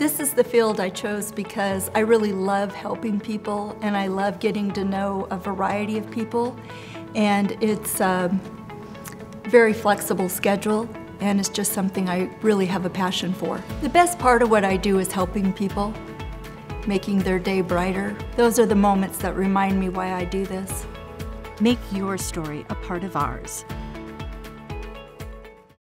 This is the field I chose because I really love helping people and I love getting to know a variety of people. And it's a very flexible schedule and it's just something I really have a passion for. The best part of what I do is helping people, making their day brighter. Those are the moments that remind me why I do this. Make your story a part of ours.